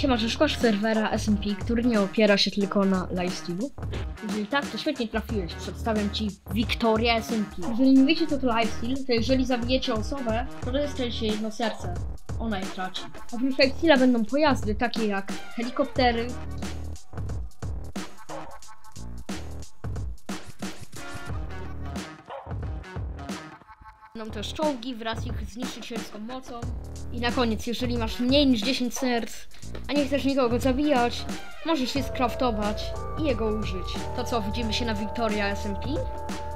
Siema, czy szukasz serwera SMP, który nie opiera się tylko na lifestealu? Jeżeli tak, to świetnie trafiłeś. Przedstawiam Ci Victoria SMP. Jeżeli nie wiecie, co to lifesteal, to jeżeli zabijecie osobę, to dostajecie jedno serce. Ona je traci. Oprócz lifesteala będą pojazdy, takie jak helikoptery, Będą też czołgi wraz z ich zniszczycielską mocą. I na koniec, jeżeli masz mniej niż 10 serc, a nie chcesz nikogo zabijać, możesz je skraftować i jego użyć. To co, widzimy się na Victoria SMP?